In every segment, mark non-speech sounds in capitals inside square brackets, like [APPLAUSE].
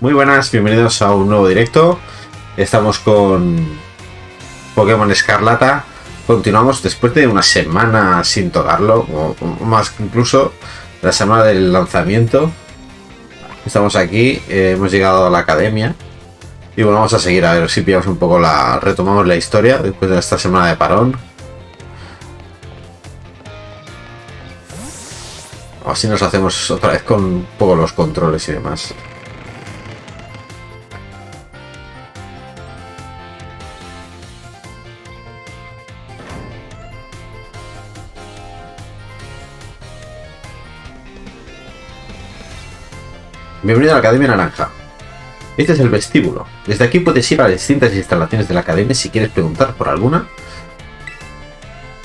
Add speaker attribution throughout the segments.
Speaker 1: Muy buenas, bienvenidos a un nuevo directo. Estamos con Pokémon Escarlata. Continuamos después de una semana sin tocarlo, o más incluso la semana del lanzamiento. Estamos aquí, eh, hemos llegado a la academia. Y bueno, vamos a seguir a ver si pillamos un poco la. retomamos la historia después de esta semana de parón. Así nos hacemos otra vez con un poco los controles y demás. Bienvenido a la Academia Naranja. Este es el vestíbulo. Desde aquí puedes ir a las distintas instalaciones de la Academia si quieres preguntar por alguna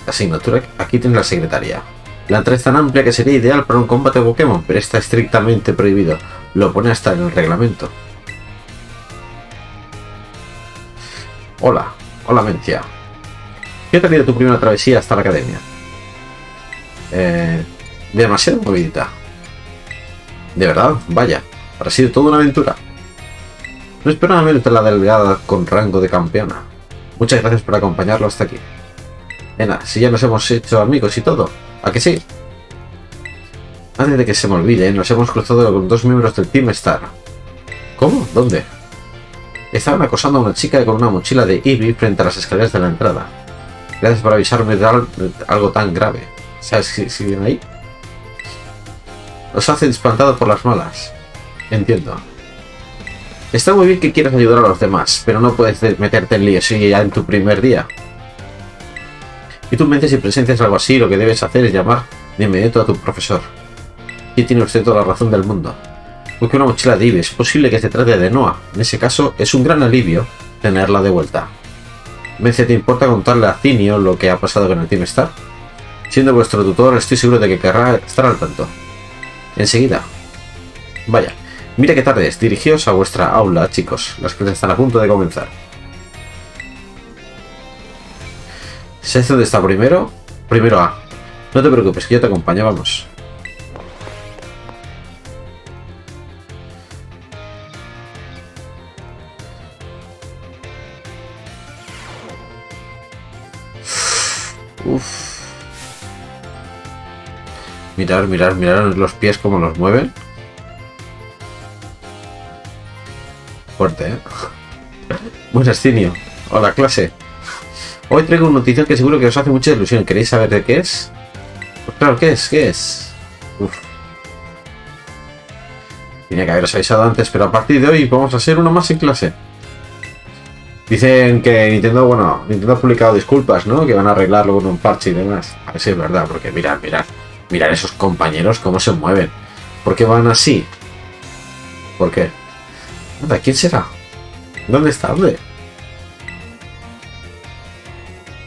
Speaker 1: asignatura. Aquí tienes la secretaría. La entrada es tan amplia que sería ideal para un combate de Pokémon, pero está estrictamente prohibido. Lo pone hasta en el reglamento. Hola, hola Mencia. ¿Qué te ha tu primera travesía hasta la academia? Eh, demasiado movidita. De verdad, vaya, ha sido toda una aventura. No esperaba verte la delgada con rango de campeona. Muchas gracias por acompañarlo hasta aquí. Nena, si ya nos hemos hecho amigos y todo, ¿a que sí? Antes de que se me olvide, nos hemos cruzado con dos miembros del Team Star. ¿Cómo? ¿Dónde? Estaban acosando a una chica con una mochila de Eevee frente a las escaleras de la entrada. Gracias por avisarme de algo tan grave. ¿Sabes si, si viene ahí? Os hace espantado por las malas. Entiendo. Está muy bien que quieras ayudar a los demás, pero no puedes meterte en líos ya en tu primer día. Y tú me si presencias algo así, lo que debes hacer es llamar de inmediato a tu profesor. Y tiene usted toda la razón del mundo. Porque una mochila de es posible que se trate de Noah. En ese caso, es un gran alivio tenerla de vuelta. Vence, ¿te importa contarle a Cinio lo que ha pasado con el Team Star? Siendo vuestro tutor, estoy seguro de que querrá estar al tanto. Enseguida. Vaya, mira qué tarde es. Dirigíos a vuestra aula, chicos. Las clases están a punto de comenzar. ¿Sabes dónde está primero? Primero A. No te preocupes, que yo te acompaño, vamos. Mirar, mirar, mirar los pies como los mueven. Fuerte, ¿eh? [LAUGHS] Buenas, Cinio. Hola, clase. Hoy traigo una noticia que seguro que os hace mucha ilusión. ¿Queréis saber de qué es? Pues claro, ¿qué es? ¿Qué es? Uf. Que haberos avisado antes, pero a partir de hoy vamos a hacer uno más en clase. Dicen que Nintendo, bueno, Nintendo ha publicado disculpas, ¿no? Que van a arreglarlo con un parche y demás. A ver si es verdad, porque mirad, mirad. Mirar esos compañeros cómo se mueven. ¿Por qué van así? ¿Por qué? Nada, ¿quién será? ¿Dónde está?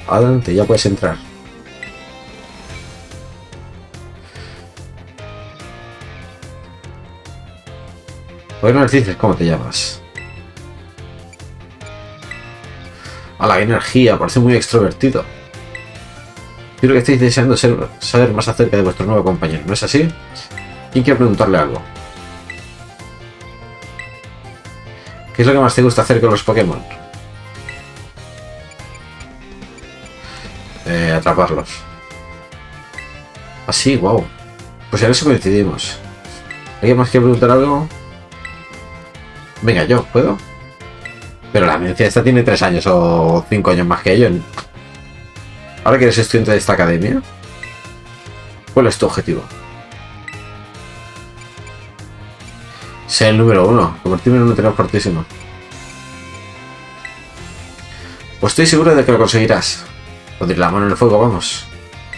Speaker 1: Adelante, ya puedes entrar. Buenas dices, ¿cómo te llamas? A la energía, parece muy extrovertido. Creo que estáis deseando saber más acerca de vuestro nuevo compañero, ¿no es así? ¿Quién quiere preguntarle algo? ¿Qué es lo que más te gusta hacer con los Pokémon? Eh, atraparlos. Así, ah, wow. Pues en eso coincidimos. ¿Alguien más quiere preguntar algo? Venga, yo, ¿puedo? Pero la amencia esta tiene tres años o cinco años más que yo. Ahora que eres estudiante de esta academia, ¿cuál es tu objetivo? Ser el número uno, convertirme en un entrenador fortísimo. Pues estoy seguro de que lo conseguirás. Pondré la mano en el fuego, vamos.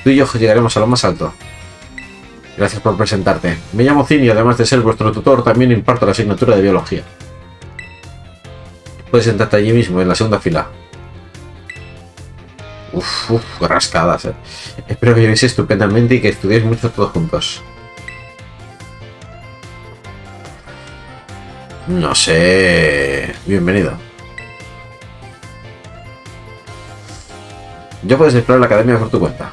Speaker 1: Tú y yo llegaremos a lo más alto. Gracias por presentarte. Me llamo Cini y además de ser vuestro tutor, también imparto la asignatura de biología. Puedes sentarte allí mismo, en la segunda fila. Uf, uf, rascadas. Eh. Espero que llevéis estupendamente y que estudiéis mucho todos juntos. No sé... Bienvenido. Ya puedes explorar la academia por tu cuenta.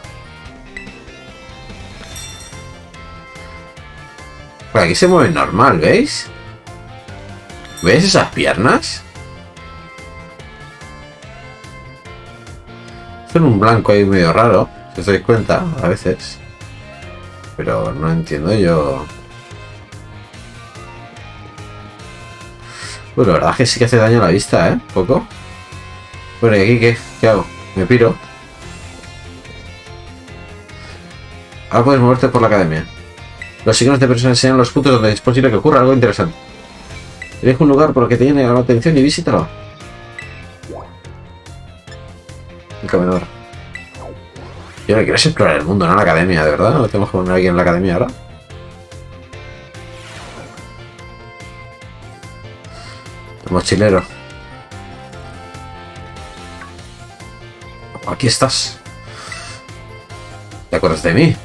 Speaker 1: Por aquí se mueve normal, ¿veis? ¿Ves esas piernas? Son un blanco ahí medio raro, si os dais cuenta, a veces. Pero no entiendo yo... Pues la verdad es que sí que hace daño a la vista, ¿eh? Poco. Bueno, ¿y aquí qué? ¿Qué hago? Me piro. Ahora puedes moverte por la academia. Los signos de personas enseñan los puntos donde es posible que ocurra algo interesante. Elige un lugar por el que te llene la atención y visítalo. El comedor. Yo no quiero explorar el mundo, no la academia, de verdad. ¿No tenemos que poner aquí en la academia ahora? El mochilero. Aquí estás. ¿Te acuerdas de mí?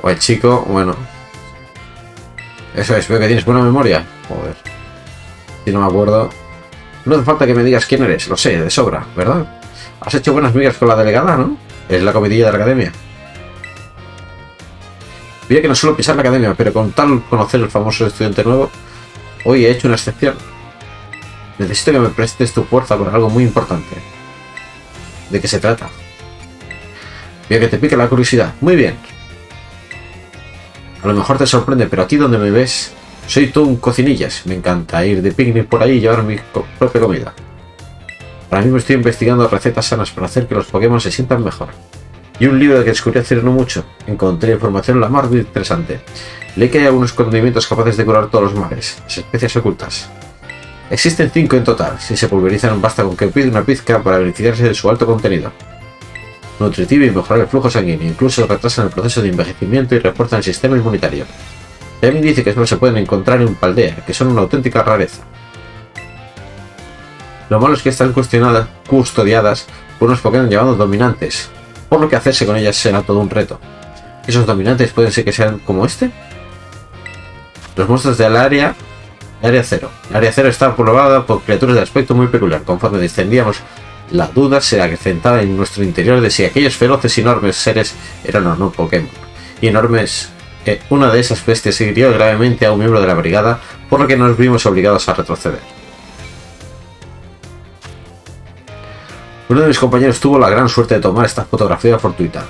Speaker 1: O chico, bueno. Eso es, veo que tienes buena memoria. Joder. Si no me acuerdo. No hace falta que me digas quién eres, lo sé, de sobra, ¿verdad? Has hecho buenas migas con la delegada, ¿no? Es la comidilla de la academia. Mira que no suelo pisar la academia, pero con tal conocer el famoso estudiante nuevo, hoy he hecho una excepción. Necesito que me prestes tu fuerza por algo muy importante. ¿De qué se trata? Mira que te pique la curiosidad. Muy bien. A lo mejor te sorprende, pero a ti donde me ves, soy un cocinillas. Me encanta ir de picnic por ahí y llevar mi propia comida. Ahora mismo estoy investigando recetas sanas para hacer que los Pokémon se sientan mejor. Y un libro que descubrí hace no mucho. Encontré información la más interesante. Leí que hay algunos condimentos capaces de curar todos los males, las especias ocultas. Existen cinco en total. Si se pulverizan, basta con que pida una pizca para beneficiarse de su alto contenido. Nutritivo y mejorar el flujo sanguíneo. Incluso retrasan el proceso de envejecimiento y refuerzan el sistema inmunitario. También dice que solo se pueden encontrar en Paldea, que son una auténtica rareza. Lo malo es que están cuestionadas, custodiadas por unos Pokémon llamados dominantes, por lo que hacerse con ellas será todo un reto. ¿Esos dominantes pueden ser que sean como este? Los monstruos del área Área cero. El área cero está poblada por criaturas de aspecto muy peculiar. Conforme descendíamos, la duda se acrecentaba en nuestro interior de si aquellos feroces y enormes seres eran o no Pokémon. Y enormes. Eh, una de esas bestias hirió gravemente a un miembro de la brigada, por lo que nos vimos obligados a retroceder. Uno de mis compañeros tuvo la gran suerte de tomar esta fotografía fortuita.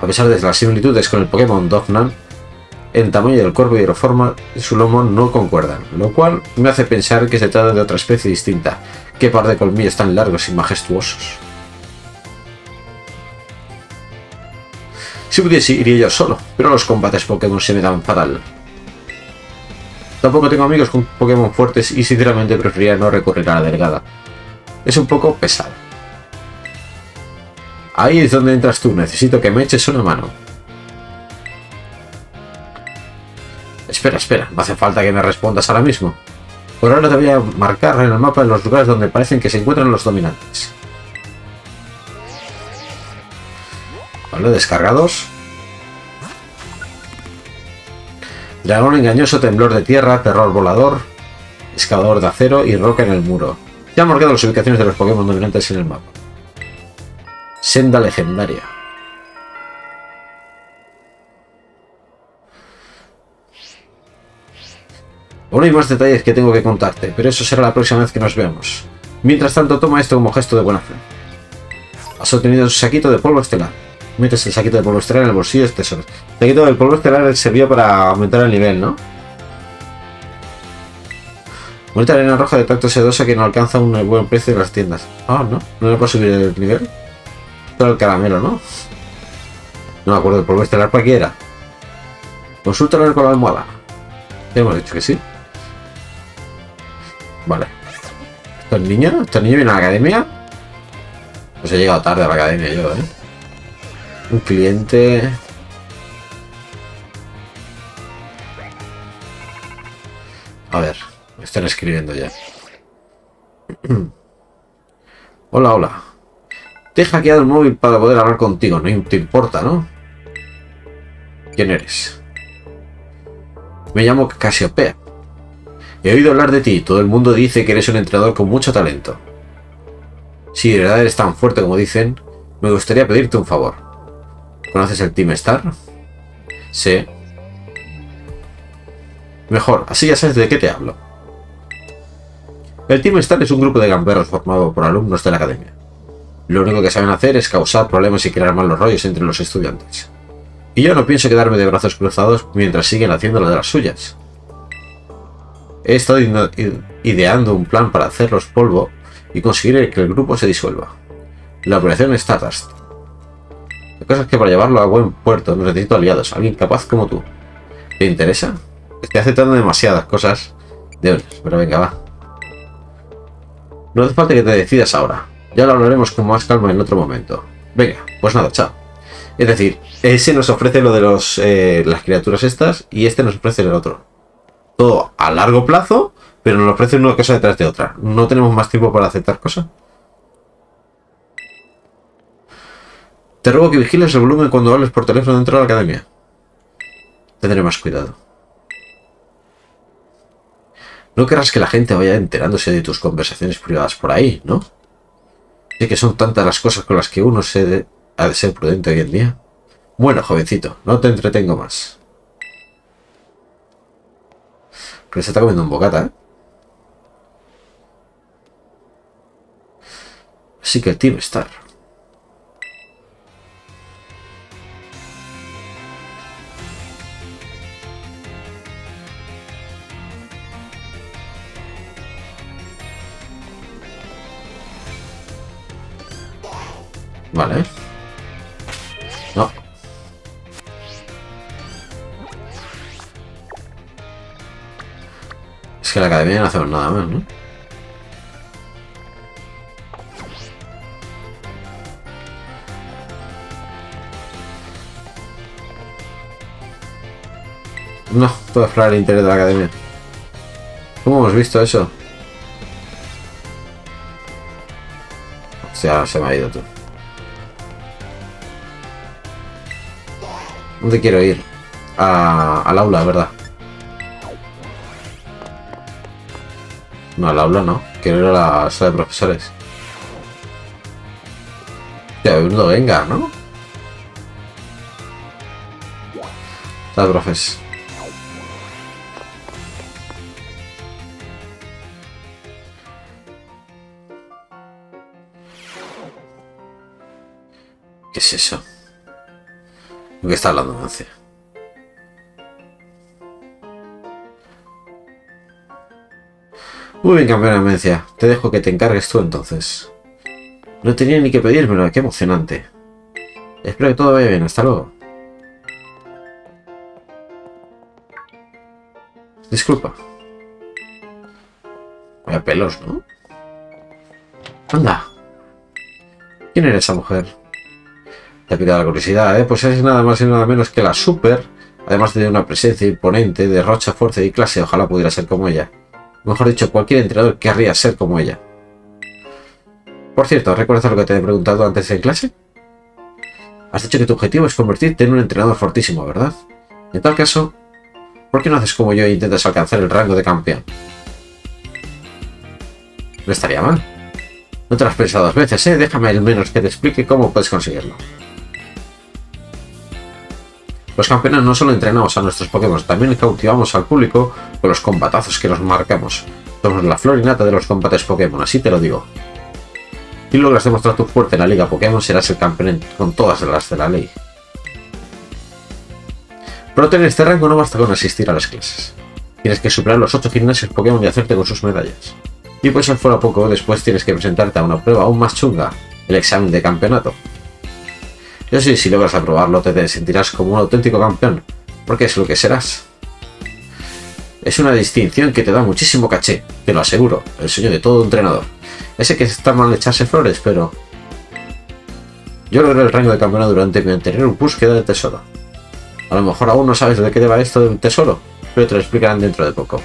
Speaker 1: A pesar de las similitudes con el Pokémon Dognan, el tamaño del cuerpo y la forma de su lomo no concuerdan, lo cual me hace pensar que se trata de otra especie distinta. Qué par de colmillos tan largos y majestuosos. Si pudiese iría yo solo, pero los combates Pokémon se me dan fatal. Tampoco tengo amigos con Pokémon fuertes y sinceramente preferiría no recurrir a la delgada. Es un poco pesado. Ahí es donde entras tú, necesito que me eches una mano. Espera, espera, no hace falta que me respondas ahora mismo. Por ahora te voy a marcar en el mapa los lugares donde parecen que se encuentran los dominantes. Vale, descargados. Dragón engañoso, temblor de tierra, terror volador, excavador de acero y roca en el muro. Ya han marcado las ubicaciones de los Pokémon dominantes en el mapa. Senda legendaria. Aún hay más detalles que tengo que contarte, pero eso será la próxima vez que nos veamos. Mientras tanto, toma esto como gesto de buena fe. Has obtenido un saquito de polvo estelar. Metes el saquito de polvo estelar en el bolsillo de tesoro. El saquito del polvo estelar sirvió para aumentar el nivel, ¿no? Bonita arena roja de tacto sedoso que no alcanza un buen precio en las tiendas. Ah, ¿no? ¿No le puedo subir el nivel? Todo el caramelo, ¿no? No me acuerdo, el polvo estelar para qué era. Consúltalo con la almohada. Hemos dicho que sí. Vale. ¿Estos niños? ¿Estos niños vienen a la academia? Pues he llegado tarde a la academia yo, ¿eh? Un cliente... A ver, me están escribiendo ya. [CLEARS THROAT] hola, hola. Te he hackeado el móvil para poder hablar contigo, no te importa, ¿no? ¿Quién eres? Me llamo Casiopea. He oído hablar de ti, todo el mundo dice que eres un entrenador con mucho talento. Si de verdad eres tan fuerte como dicen, me gustaría pedirte un favor. ¿Conoces el Team Star? Sí. Mejor, así ya sabes de qué te hablo. El Team Star es un grupo de gamberros formado por alumnos de la academia. Lo único que saben hacer es causar problemas y crear malos rollos entre los estudiantes. Y yo no pienso quedarme de brazos cruzados mientras siguen haciendo lo de las suyas. He estado ideando un plan para hacerlos polvo y conseguir que el grupo se disuelva. La operación Stardust. La cosa es que para llevarlo a buen puerto necesito aliados, alguien capaz como tú. ¿Te interesa? Estoy aceptando demasiadas cosas de pero venga, va. No hace falta que te decidas ahora. Ya lo hablaremos con más calma en otro momento. Venga, pues nada, chao. Es decir, ese nos ofrece lo de los, eh, las criaturas estas y este nos ofrece el otro. Todo a largo plazo, pero nos ofrece una cosa detrás de otra. No tenemos más tiempo para aceptar cosas. Te ruego que vigiles el volumen cuando hables por teléfono dentro de la academia. Tendré más cuidado. No querrás que la gente vaya enterándose de tus conversaciones privadas por ahí, ¿no? Sé que son tantas las cosas con las que uno se ha de ser prudente hoy en día. Bueno, jovencito, no te entretengo más. Pero se está comiendo un bocata, ¿eh? Así que el Team Star. Vale. No. Es que la academia no hacemos nada más, ¿no? No, puedo explorar el interior de la academia. ¿Cómo hemos visto eso? O sea, se me ha ido tú. ¿Dónde quiero ir? A, al aula, ¿verdad? No, al aula no. Quiero ir a la sala de profesores. Ya, uno venga, ¿no? Sala de profes. ¿Qué es eso? ¿De qué está hablando Mancia? Muy bien, campeona Mencia. Te dejo que te encargues tú entonces. No tenía ni que pedírmelo, qué emocionante. Espero que todo vaya bien, hasta luego. Disculpa. Vaya pelos, ¿no? Anda. ¿Quién era esa mujer? Te ha picado la curiosidad, ¿eh? Pues es nada más y nada menos que la Super, además de una presencia imponente, de rocha, fuerza y clase, ojalá pudiera ser como ella. Mejor dicho, cualquier entrenador querría ser como ella. Por cierto, ¿recuerdas lo que te he preguntado antes en clase? Has dicho que tu objetivo es convertirte en un entrenador fortísimo, ¿verdad? En tal caso, ¿por qué no haces como yo e intentas alcanzar el rango de campeón? No estaría mal. No te lo has pensado dos veces, ¿eh? Déjame al menos que te explique cómo puedes conseguirlo. Los campeones no solo entrenamos a nuestros Pokémon, también cautivamos al público con los combatazos que nos marcamos. Somos la florinata de los combates Pokémon, así te lo digo. Si logras demostrar tu fuerte en la Liga Pokémon, serás el campeón con todas las de la ley. Pero tener este rango no basta con asistir a las clases. Tienes que superar los 8 gimnasios Pokémon y hacerte con sus medallas. Y pues si fuera poco, después tienes que presentarte a una prueba aún más chunga, el examen de campeonato. Yo sí, si logras aprobarlo te sentirás como un auténtico campeón, porque es lo que serás. Es una distinción que te da muchísimo caché, te lo aseguro, el sueño de todo entrenador. Ese que está mal echarse flores, pero... Yo logré el rango de campeón durante mi anterior búsqueda de tesoro. A lo mejor aún no sabes de qué va esto del tesoro, pero te lo explicarán dentro de poco.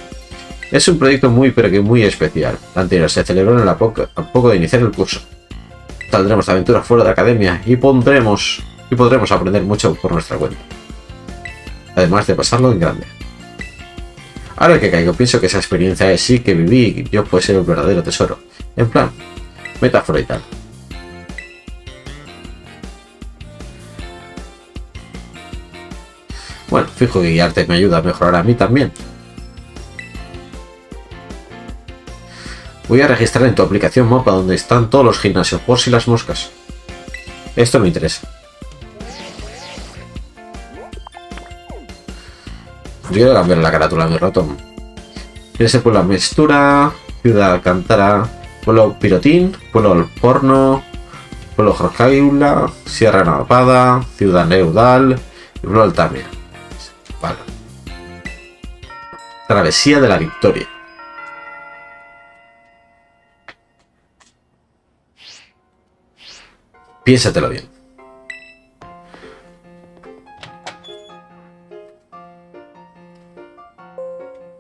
Speaker 1: Es un proyecto muy pero que muy especial. La anterior se celebró en la poco, a poco de iniciar el curso saldremos de aventura fuera de academia y pondremos y podremos aprender mucho por nuestra cuenta. Además de pasarlo en grande. Ahora que caigo, pienso que esa experiencia es sí que viví y yo puede ser un verdadero tesoro. En plan, metáfora y tal. Bueno, fijo que guiarte me ayuda a mejorar a mí también. Voy a registrar en tu aplicación mapa donde están todos los gimnasios, por si las moscas. Esto me interesa. Yo quiero cambiar la carátula a mi ratón. Ese pueblo Mestura, Ciudad Cantara, Pueblo Pirotín, Pueblo Porno, Pueblo Jorjaula, Sierra Napada, Ciudad Neudal y Pueblo Altamia. Vale. Travesía de la Victoria. Piénsatelo bien.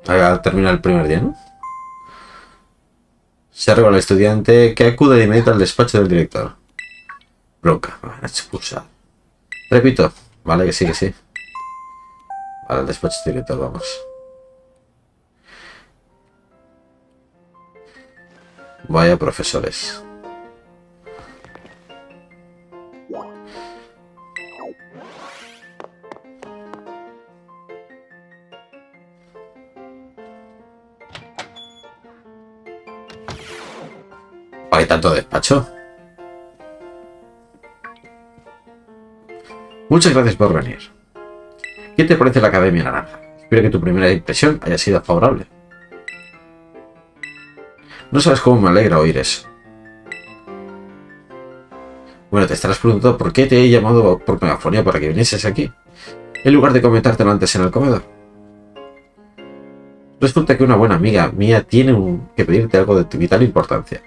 Speaker 1: Haga terminar el primer día, ¿no? Se arroba al estudiante que acude de inmediato al despacho del director. Bronca, me van a expulsar. Repito, vale, que sí, que sí. Vale, al despacho del director, vamos. Vaya profesores. Tanto despacho? Muchas gracias por venir. ¿Qué te parece la Academia Naranja? Espero que tu primera impresión haya sido favorable. No sabes cómo me alegra oír eso. Bueno, te estarás preguntando por qué te he llamado por megafonía para que vinieses aquí, en lugar de comentártelo antes en el comedor. Resulta que una buena amiga mía tiene que pedirte algo de vital importancia.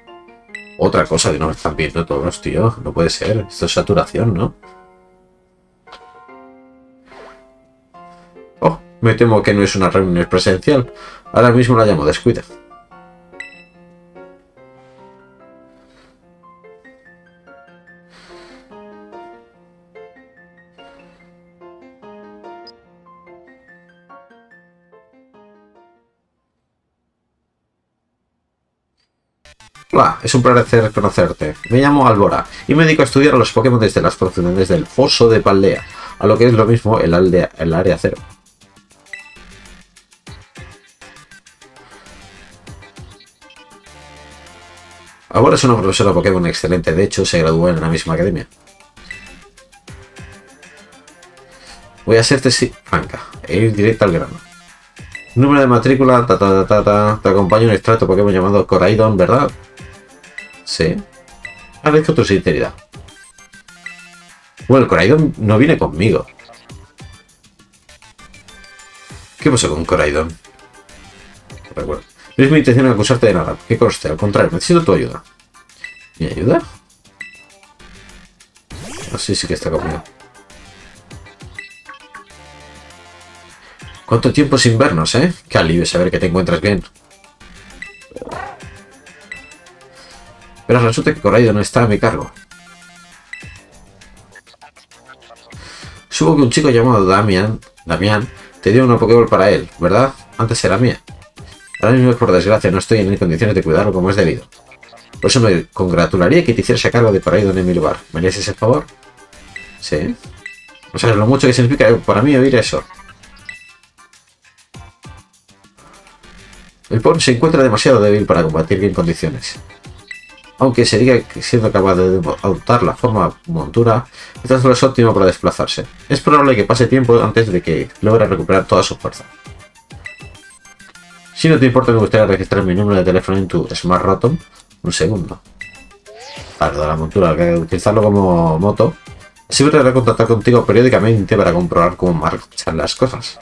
Speaker 1: Otra cosa que no me están viendo todos, tío. No puede ser. Esto es saturación, ¿no? Oh, me temo que no es una reunión presencial. Ahora mismo la llamo descuida. Hola, es un placer conocerte. Me llamo Albora y me dedico a estudiar a los Pokémon desde las profundidades del foso de Paldea, a lo que es lo mismo el, área cero. Ahora es una profesora Pokémon excelente, de hecho se graduó en la misma academia. Voy a serte franca e ir directo al grano. Número de matrícula, ta ta ta ta, te acompaña un extracto Pokémon llamado Coraidon, ¿verdad? Sí. Agradezco tu sinceridad. Bueno, el Coraidon no viene conmigo. ¿Qué pasó con Coraidon? recuerdo. No es mi intención acusarte de nada. ¿Qué coste? Al contrario, necesito tu ayuda. ¿Mi ayuda? Ah, sí, sí que está conmigo. ¿Cuánto tiempo sin vernos, eh? Qué alivio saber que te encuentras bien. Pero resulta que Coraidon no está a mi cargo. Supongo que un chico llamado Damian, Damián te dio una Pokéball para él, ¿verdad? Antes era mía. Ahora mismo, por desgracia, no estoy en condiciones de cuidarlo como es debido. Por eso me congratularía que te hicieras cargo de Coraidon en mi lugar. ¿Me harías ese favor? Sí. O sea, lo mucho que significa para mí oír eso. El Pon se encuentra demasiado débil para combatir en condiciones. Aunque sería siendo capaz de adoptar la forma montura, esta solo es óptimo para desplazarse. Es probable que pase tiempo antes de que logre recuperar toda su fuerza. Si no te importa, me gustaría registrar mi número de teléfono en tu Smart Rotom. Un segundo. Para la montura, que utilizarlo como moto. Así podré contactar contigo periódicamente para comprobar cómo marchan las cosas.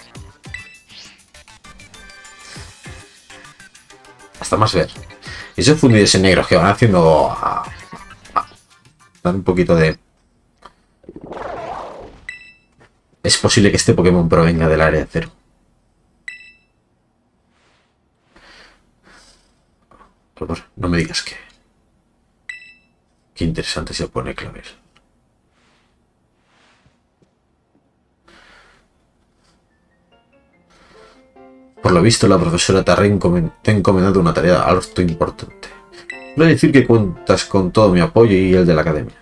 Speaker 1: Hasta más ver. Esos fundidos en negros que van haciendo... dan un poquito de... Es posible que este Pokémon provenga del área cero. Por favor, no me digas que... Qué interesante se pone Clavel. Por lo visto, la profesora te ha, te ha encomendado una tarea harto importante. Quiero decir que cuentas con todo mi apoyo y el de la academia.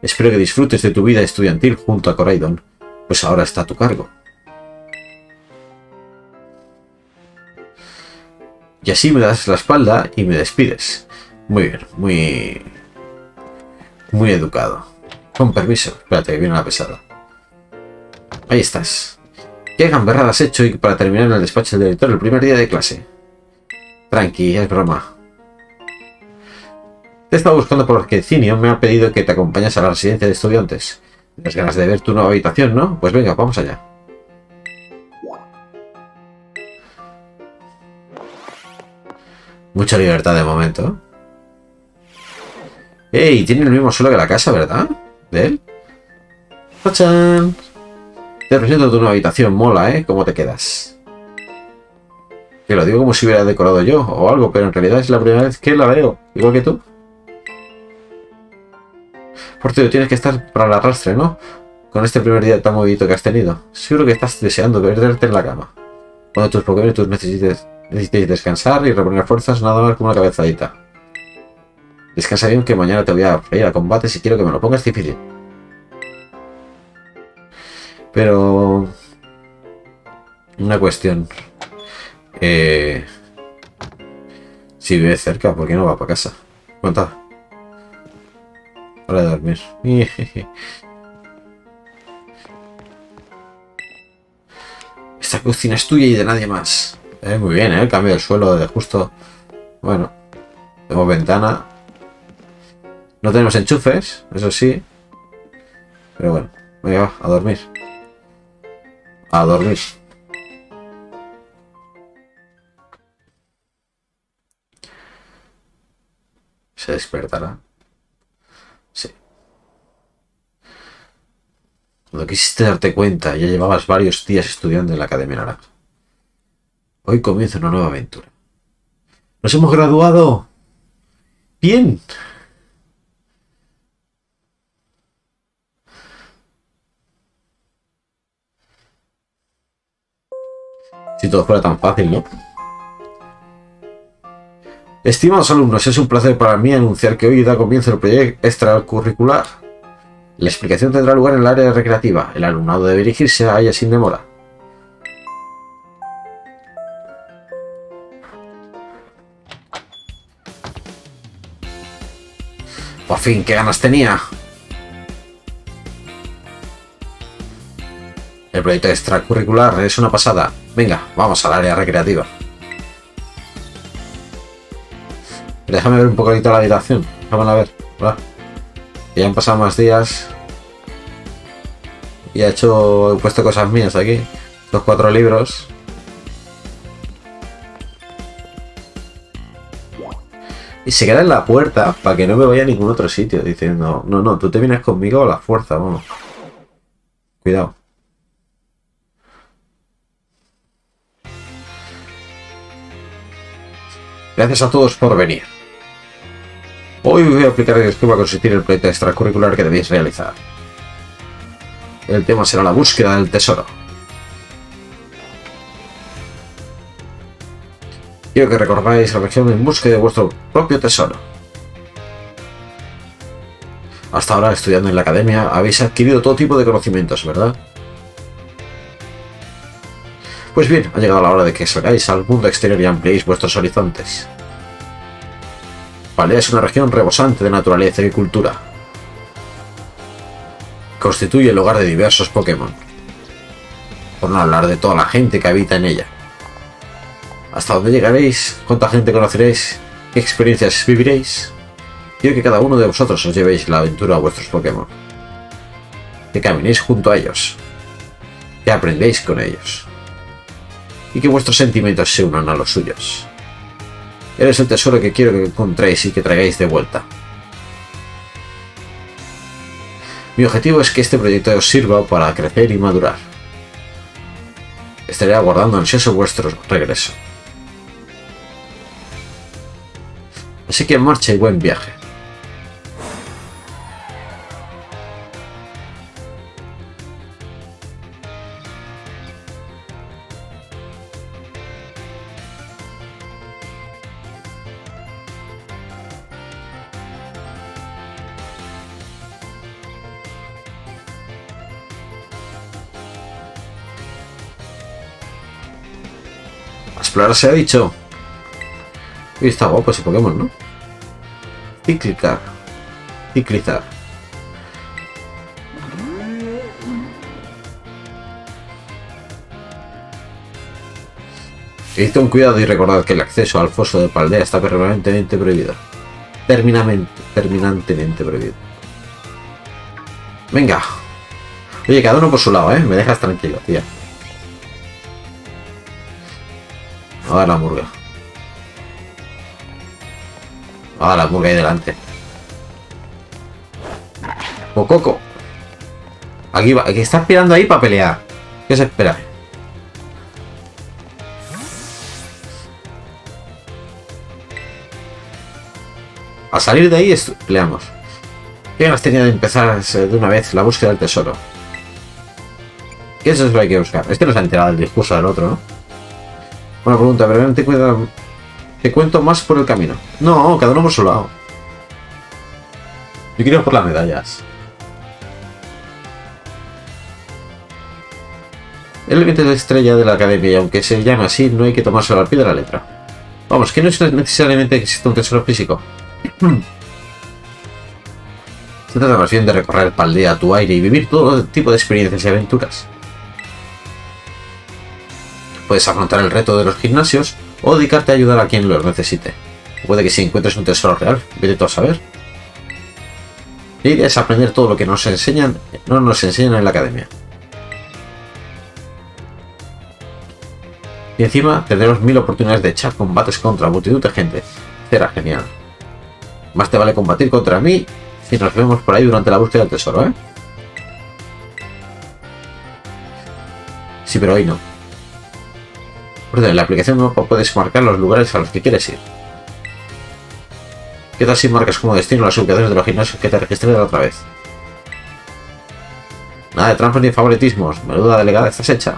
Speaker 1: Espero que disfrutes de tu vida estudiantil junto a Coraidon, pues ahora está a tu cargo. Y así me das la espalda y me despides. Muy bien, muy... Muy educado. Con permiso. Espérate, viene la pesada. Ahí estás. ¿Qué gamberrada has hecho y para terminar en el despacho del director el primer día de clase? Tranqui, es broma. Te he estado buscando porque Cinio me ha pedido que te acompañes a la residencia de estudiantes. Tienes ganas de ver tu nueva habitación, ¿no? Pues venga, vamos allá. Mucha libertad de momento. ¡Ey! Tiene el mismo suelo que la casa, ¿verdad? ¿De él? ¡Tachan! Te presento tu nueva habitación, mola, ¿eh? ¿Cómo te quedas? Que lo digo como si hubiera decorado yo o algo, pero en realidad es la primera vez que la veo, igual que tú. Por cierto, tienes que estar para el arrastre, ¿no? Con este primer día tan movidito que has tenido. Seguro que estás deseando perderte en la cama. Cuando tus Pokémon tus necesites, necesites descansar y reponer fuerzas, nada más como una cabezadita. Descansa bien que mañana te voy a ir a combate si quiero que me lo pongas difícil. Pero... Una cuestión. Eh... Si vive cerca, ¿por qué no va para casa? Cuenta. De dormir. [LAUGHS] Esta cocina es tuya y de nadie más. Eh, muy bien, ¿eh? El cambio del suelo de justo... Bueno. Tenemos ventana. No tenemos enchufes, eso sí. Pero bueno. Venga, a dormir. A dormir. Se despertará. Sí. Cuando quisiste darte cuenta, ya llevabas varios días estudiando en la Academia Naranja. Hoy comienza una nueva aventura. ¡Nos hemos graduado! ¡Bien! Si todo fuera tan fácil, ¿no? Estimados alumnos, es un placer para mí anunciar que hoy da comienzo el proyecto extracurricular. La explicación tendrá lugar en el área recreativa. El alumnado debe dirigirse a ella sin demora. Por fin, qué ganas tenía. El proyecto extracurricular es una pasada. Venga, vamos al área recreativa. Déjame ver un poquito la habitación. Vamos a ver. Ya han pasado más días. Y ha hecho. He puesto cosas mías aquí. Los cuatro libros. Y se queda en la puerta para que no me vaya a ningún otro sitio. Diciendo, no, no, tú te vienes conmigo a la fuerza, vamos. Cuidado. Gracias a todos por venir. Hoy voy a explicar en qué va a consistir el proyecto extracurricular que debéis realizar. El tema será la búsqueda del tesoro. Quiero que recordáis la región en búsqueda de vuestro propio tesoro. Hasta ahora, estudiando en la academia, habéis adquirido todo tipo de conocimientos, ¿verdad? Pues bien, ha llegado la hora de que salgáis al mundo exterior y ampliéis vuestros horizontes. Palea es una región rebosante de naturaleza y cultura. Constituye el hogar de diversos Pokémon. Por no hablar de toda la gente que habita en ella. ¿Hasta dónde llegaréis? ¿Cuánta gente conoceréis? ¿Qué experiencias viviréis? Quiero que cada uno de vosotros os llevéis la aventura a vuestros Pokémon. Que caminéis junto a ellos. Que aprendéis con ellos. Y que vuestros sentimientos se unan a los suyos. Eres el tesoro que quiero que encontréis y que traigáis de vuelta. Mi objetivo es que este proyecto os sirva para crecer y madurar. Estaré aguardando ansioso vuestro regreso. Así que marcha y buen viaje. Explorar se ha dicho. Uy, está guapo ese Pokémon, ¿no? Ciclicar. Ciclizar. Y con cuidado y recordad que el acceso al foso de Paldea está permanentemente prohibido. Terminamente, terminantemente prohibido. Venga. Oye, cada uno por su lado, ¿eh? Me dejas tranquilo, tía. A la murga. A la murga ahí delante. Coco. Aquí va, aquí está esperando ahí para pelear. ¿Qué se espera? A salir de ahí peleamos. ¿Qué ganas tenía de empezar de una vez la búsqueda del tesoro? ¿Qué es eso que hay que buscar? Este no se ha enterado del discurso del otro, ¿no? Buena pregunta, pero te, te cuento más por el camino. No, cada uno por su lado. Yo quiero por las medallas. El evento de estrella de la academia aunque se llame así, no hay que tomárselo al pie de la letra. Vamos, que no es necesariamente que exista un tesoro físico. [CLEARS THROAT] Se trata más bien de recorrer el Paldea a tu aire y vivir todo tipo de experiencias y aventuras. Puedes afrontar el reto de los gimnasios o dedicarte a ayudar a quien lo necesite. Puede que si encuentres un tesoro real, vete tú a saber. La idea es aprender todo lo que nos enseñan, no nos enseñan en la academia. Y encima tendremos mil oportunidades de echar combates contra multitud de gente. Será genial. Más te vale combatir contra mí si nos vemos por ahí durante la búsqueda del tesoro, ¿eh? Sí, pero hoy no. En la aplicación mapa puedes marcar los lugares a los que quieres ir. ¿Qué tal si marcas como destino las ubicaciones de los gimnasios que te registré la otra vez? Nada de trampas ni favoritismos. Menuda delegada estás hecha.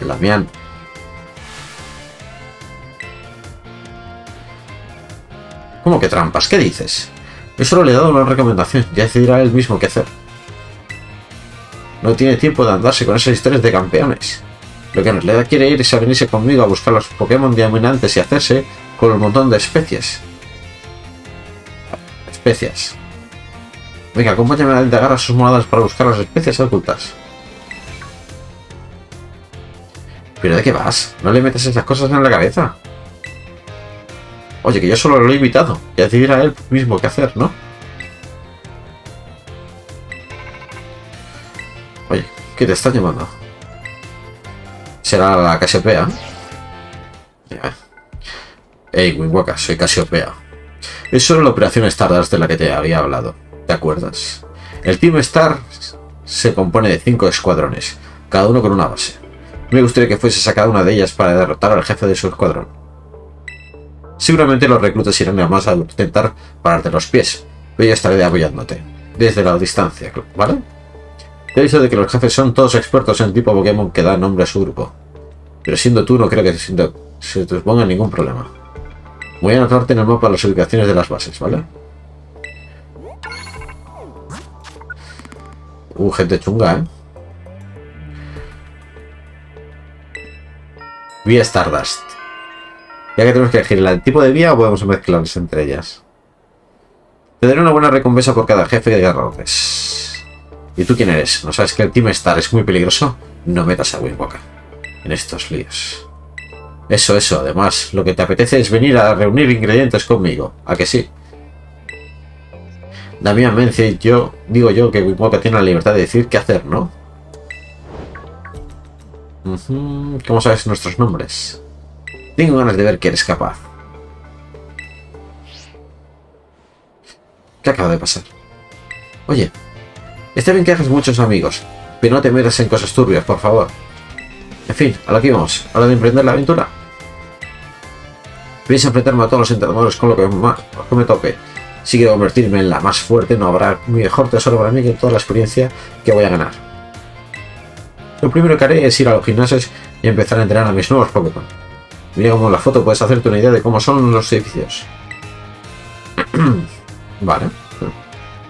Speaker 1: El Damián. ¿Cómo que trampas? ¿Qué dices? Yo solo le he dado una recomendación, ya decidirá él mismo qué hacer. No tiene tiempo de andarse con esas historias de campeones. Lo que en realidad quiere ir es a venirse conmigo a buscar los Pokémon dominantes y hacerse con un montón de especies. Especias. Venga, acompáñame a indagar a sus moradas para buscar las especies ocultas. ¿Pero de qué vas? ¿No le metes esas cosas en la cabeza? Oye, que yo solo lo he invitado. Ya decidirá él mismo qué hacer, ¿no? Oye, ¿qué te está llamando? Será la Casiopea. Ey, Winwaka, soy Casiopea. Es solo la operación Stardust de la que te había hablado. ¿Te acuerdas? El Team Star se compone de cinco escuadrones, cada uno con una base. Me gustaría que fuese sacada una de ellas para derrotar al jefe de su escuadrón. Seguramente los reclutas irán a más a intentar pararte los pies, pero yo estaré apoyándote, desde la distancia, ¿vale? Te dicho de que los jefes son todos expertos en tipo Pokémon que da nombre a su grupo, pero siendo tú no creo que se te ponga ningún problema. Voy a anotarte en el mapa las ubicaciones de las bases, ¿vale? Uh, gente chunga, ¿eh? Vía Stardust. Ya que tenemos que elegir el tipo de vía o podemos mezclarlas entre ellas. Te daré una buena recompensa por cada jefe de guerreros. ¿Y tú quién eres? ¿No sabes que el Team Star es muy peligroso? No metas a Windwalker en estos líos. Eso, eso. Además, lo que te apetece es venir a reunir ingredientes conmigo. ¿A que sí? Damián Mencia yo digo yo que Windwalker tiene la libertad de decir qué hacer, ¿no? ¿Cómo sabes nuestros nombres? Tengo ganas de ver que eres capaz. ¿Qué acaba de pasar? Oye, está bien que hagas muchos amigos, pero no te metas en cosas turbias, por favor. En fin, a lo que vamos. Hora de emprender la aventura. Piensa enfrentarme a todos los entrenadores con lo que, me tope. Si quiero convertirme en la más fuerte, no habrá mejor tesoro para mí que toda la experiencia que voy a ganar. Lo primero que haré es ir a los gimnasios y empezar a entrenar a mis nuevos Pokémon. Mira como la foto puedes hacerte una idea de cómo son los edificios. [CLEARS THROAT] vale.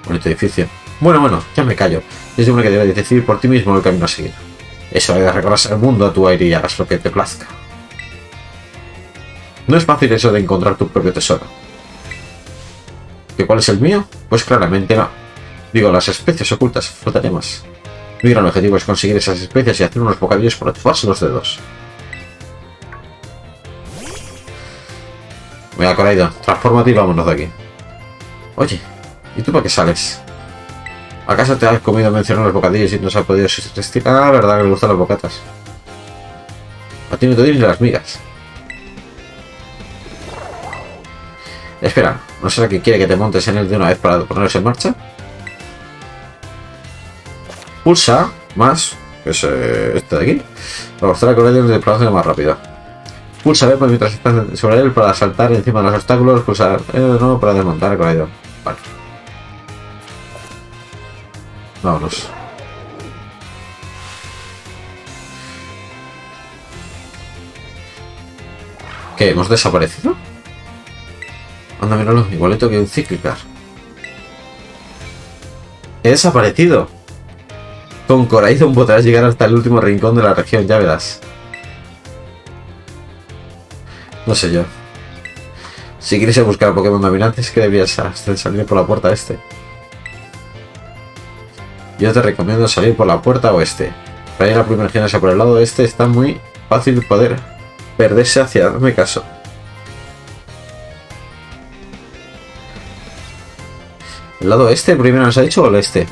Speaker 1: Bonito edificio. Bueno, bueno, ya me callo. Es de una que debes decidir por ti mismo el camino a seguir. Eso de recorrer el mundo a tu aire y hagas lo que te plazca. No es fácil eso de encontrar tu propio tesoro. ¿Que cuál es el mío? Pues claramente no. Digo, las especies ocultas, faltaría más. Mi gran objetivo es conseguir esas especies y hacer unos bocadillos para chuparse los dedos. Venga, Coraida, transfórmate y vámonos de aquí. Oye, ¿y tú para qué sales? ¿Acaso te has comido mencionar los bocadillos y no se ha podido resistir? Ah, la verdad que le gustan las bocatas. A ti no te las migas. Espera, ¿no será que quiere que te montes en él de una vez para ponerse en marcha? Pulsa más, que es eh, este de aquí, para mostrar que desplazación más rápido. Pulsa B mientras estás sobre él para saltar encima de los obstáculos, pulsa E de nuevo para desmontar el Vale. Vámonos. ¿Qué? ¿Hemos desaparecido? Anda, míralo, igualito que un ciclicar. He desaparecido. Con Corazon podrás llegar hasta el último rincón de la región, ya verás. No sé yo. Si quieres buscar a Pokémon dominantes, que debías salir por la puerta este. Yo te recomiendo salir por la puerta oeste. Para ir a gimnasia por el lado este está muy fácil poder perderse hacia... Caso. ¿El lado este primero nos ha dicho o el este?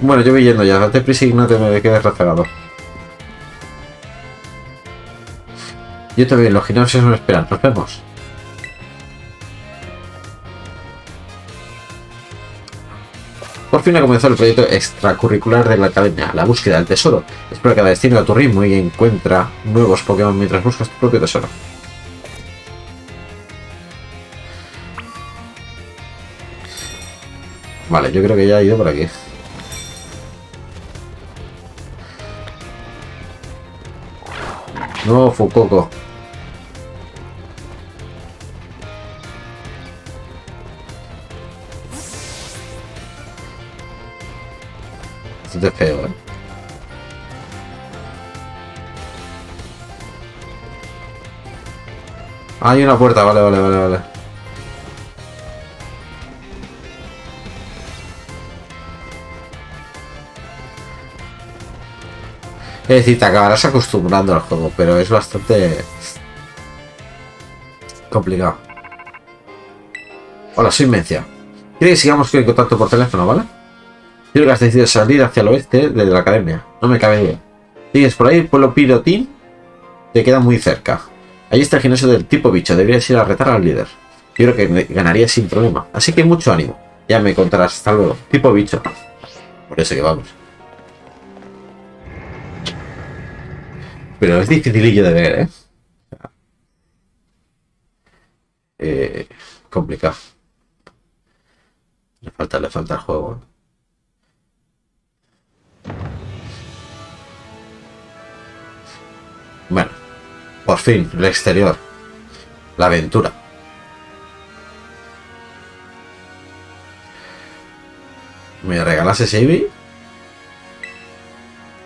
Speaker 1: Bueno, yo voy yendo ya. Date prisa y no te me quedes rezagado. Yo veo, los gimnasios me esperan. Nos vemos. Fin ha comenzado el proyecto extracurricular de la academia, la búsqueda del tesoro. Espero cada destino a tu ritmo y encuentra nuevos Pokémon mientras buscas tu propio tesoro. Vale, yo creo que ya ha ido por aquí. No, Fucoco. Feo, ¿eh? hay una puerta, vale, vale, vale, vale. Es decir, te acabarás acostumbrando al juego, pero es bastante complicado. Hola, soy Mencia. Quiero que sigamos el contacto por teléfono, ¿vale? Creo que has decidido salir hacia el oeste de la academia. No me cabe duda. Sigues por ahí, pueblo Pirotín. Te queda muy cerca. Ahí está el gimnasio del tipo bicho. Deberías ir a retar al líder. Yo creo que ganaría sin problema. Así que mucho ánimo. Ya me contarás. Hasta luego. Tipo bicho. Por eso que vamos. Pero es dificilillo de ver, ¿eh? eh complicado. Le falta, le falta el juego. ¿eh? Bueno, por fin, el exterior. La aventura. ¿Me regalas ese Eevee?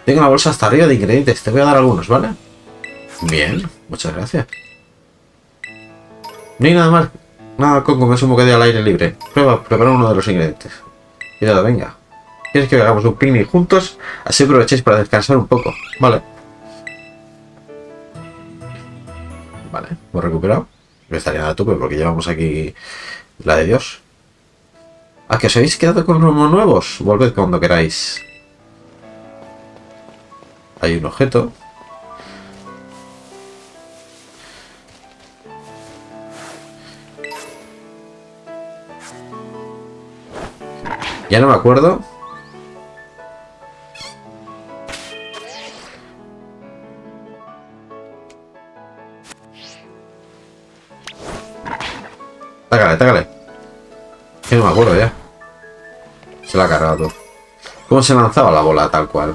Speaker 1: Tengo una bolsa hasta arriba de ingredientes. Te voy a dar algunos, ¿vale? Bien, muchas gracias. No hay nada más. Nada con comer un bocadillo al aire libre. Prueba, prepara uno de los ingredientes. Cuidado, venga. ¿Quieres que hagamos un picnic juntos? Así aprovechéis para descansar un poco. Vale. Vale, hemos recuperado. Me estaría a tope porque llevamos aquí la de Dios. ¿A que os habéis quedado con unos nuevos? Volved cuando queráis. Hay un objeto. Ya no me acuerdo Tácale, tácale. Que no me acuerdo ya. Se la ha cargado ¿Cómo se lanzaba la bola tal cual?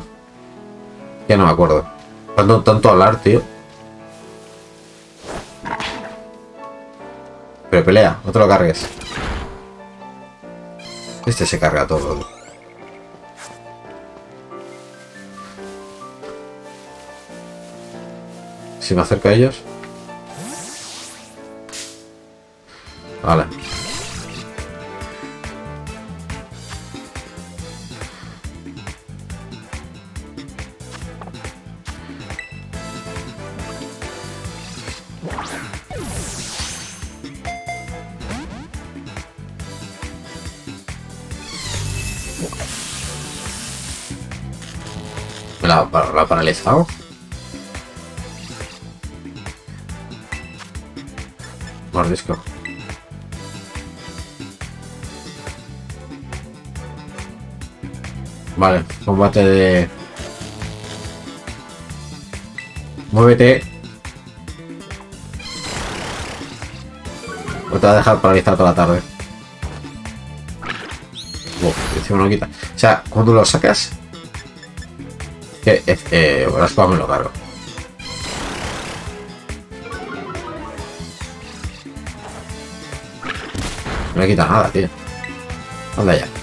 Speaker 1: Ya no me acuerdo. Tanto, tanto hablar, tío. Pero pelea, no te lo cargues. Este se carga todo. Si me acerco a ellos. Vale. La, la paralizado. Mordisco. Vale, combate de... Muévete. O te va a dejar paralizado toda la tarde. Uf, encima no quita. O sea, cuando lo sacas... Que, eh, eh, bueno, me lo cargo. No me quita nada, tío. Anda ya.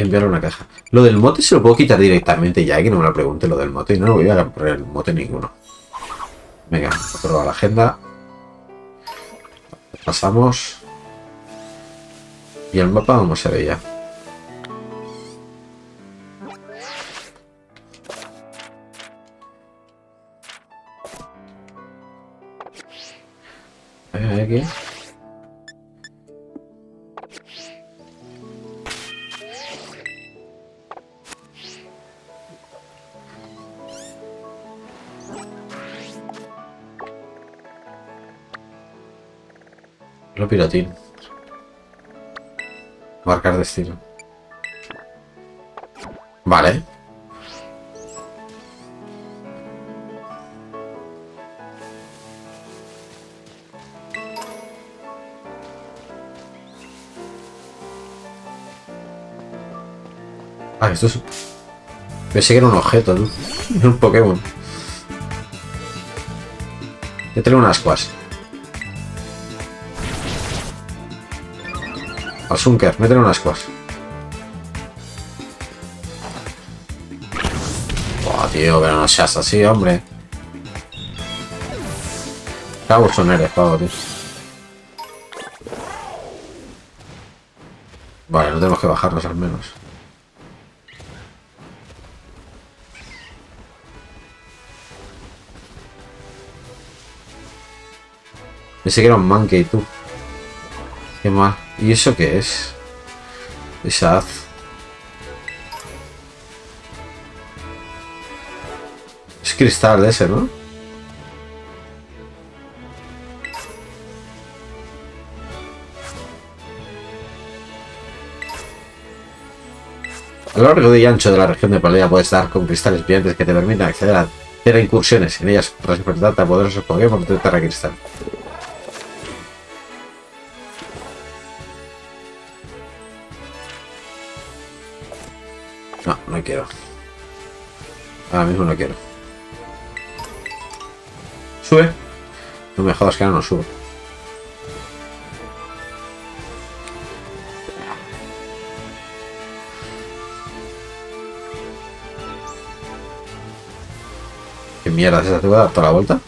Speaker 1: Enviar una caja. Lo del mote se lo puedo quitar directamente ya, que no me lo pregunte lo del mote. No voy a poner el mote ninguno. Venga, a la agenda. Pasamos. Y el mapa cómo se veía. Aquí. Lo pirotín. Marcar destino. Vale. Ah, esto es... Pensé que era un objeto, tú. [LAUGHS] un Pokémon. Yo tengo unas cuas. Al Sunker, métele unas ascuas. Oh, tío, pero no seas así, hombre. Cabo son eres, pavo, tío. Vale, no tenemos que bajarnos al menos. Pensé que era un monkey, tú. Qué mal. ¿Y eso qué es? Esa haz. Es cristal ese, ¿no? A lo largo y ancho de la región de Palea puedes dar con cristales brillantes que te permitan acceder a hacer incursiones. En ellas transportarte a poderosos Pokémon de Terra Cristal. Quiero. Ahora mismo no quiero. Sube. No me jodas que ahora no subo. ¿Qué mierda es esa? ¿Te voy a dar toda la vuelta?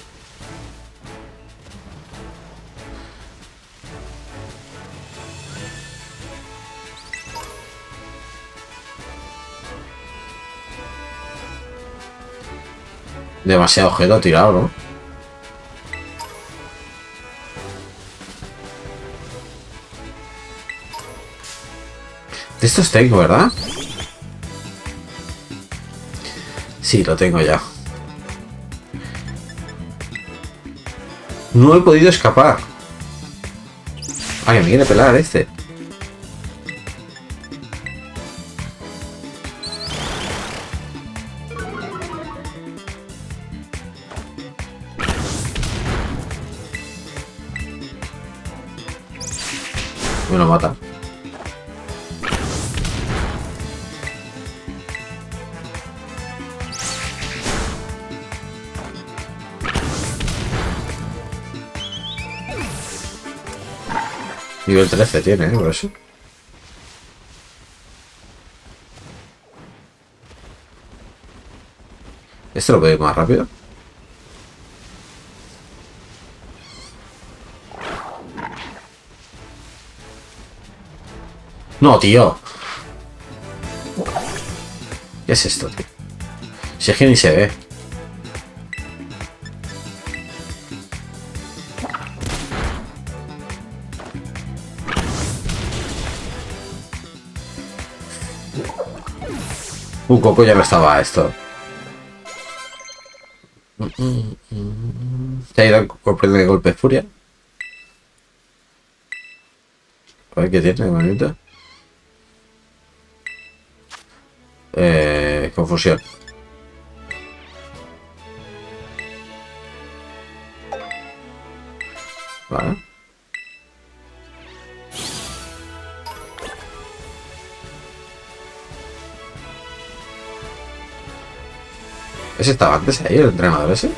Speaker 1: Demasiado objeto tirado, ¿no? De estos tengo, ¿verdad? Sí, lo tengo ya. No he podido escapar. Ay, me quiere pelar este. Nivel 13 tiene, ¿eh? Por eso. ¿Este lo puede ir más rápido? No, tío. ¿Qué es esto, tío? Si es que ni se ve. Un coco ya no estaba esto. ¿Se ha ido a de golpe de furia? A ver qué tiene, bonito. Eh, confusión. Vale. ¿Ese estaba antes ahí, el entrenador ese?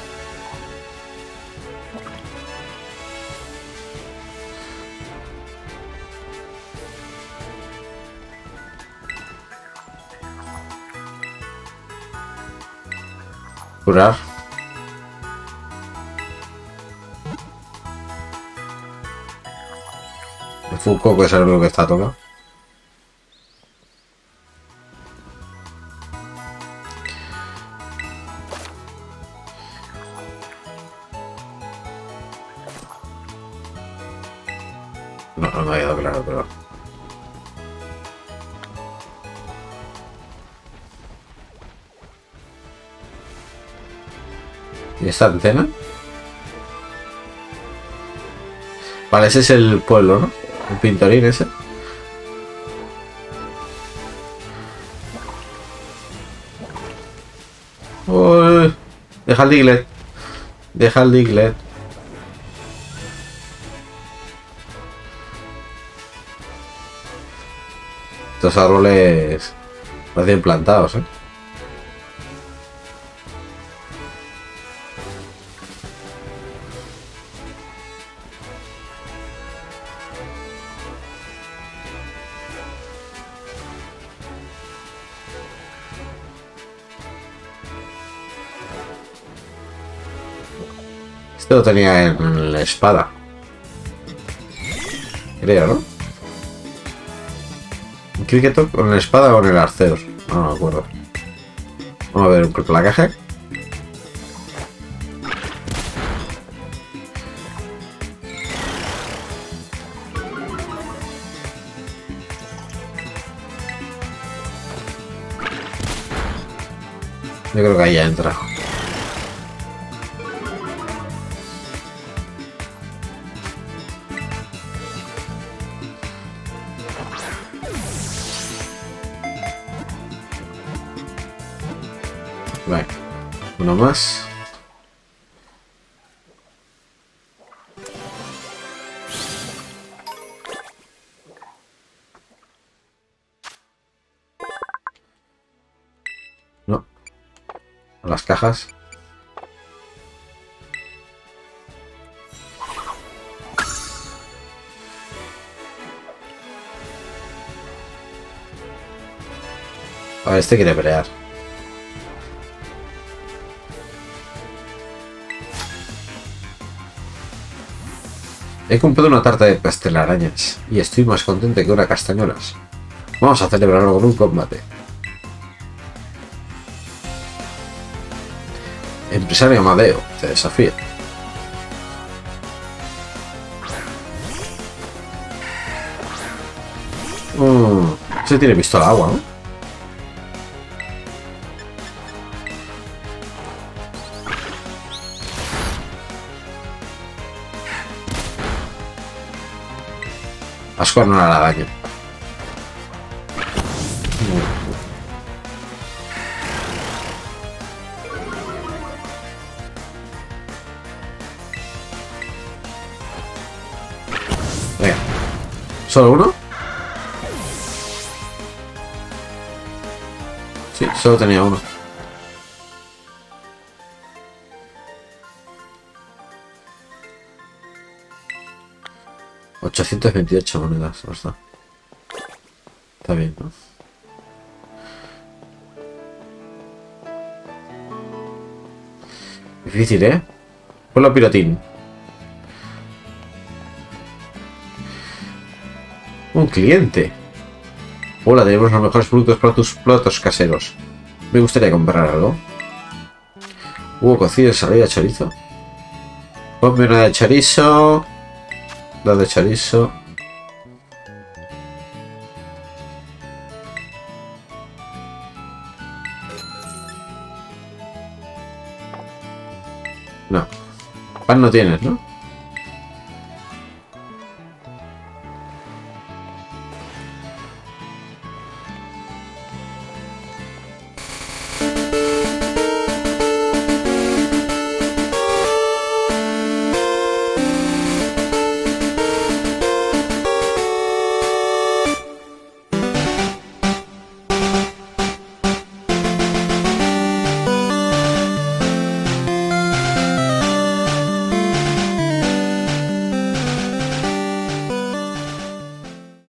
Speaker 1: Curar. El Fuco, que es lo que está tocado. Esta antena? Vale, ese es el pueblo, ¿no? El pintorín ese. Uy, deja el diglet. Deja el diglet. Estos árboles recién plantados, ¿eh? Tenía en la espada. Creo, ¿no? ¿En cricket con la espada o en el arceo? No, me acuerdo. Vamos a ver un poco la caja. Yo creo que ahí ya entra. Vale. Uno más. No. Las cajas. A este quiere pelear. He comprado una tarta de pastelarañas y estoy más contento que una castañuelas. Vamos a celebrarlo con un combate. Empresario Amadeo, te desafía. Mm, se tiene pistola agua, ¿no? Ascuar no le. Venga. ¿Solo uno? Sí, solo tenía uno. ¿828 monedas? Está. está bien, ¿no? Difícil, ¿eh? Ponlo pirotín. Un cliente. Hola, tenemos los mejores productos para tus platos caseros. Me gustaría comprar algo. Hubo cocido salida de chorizo. Ponme una de chorizo. La de chorizo. No. Pan no tienes, ¿no?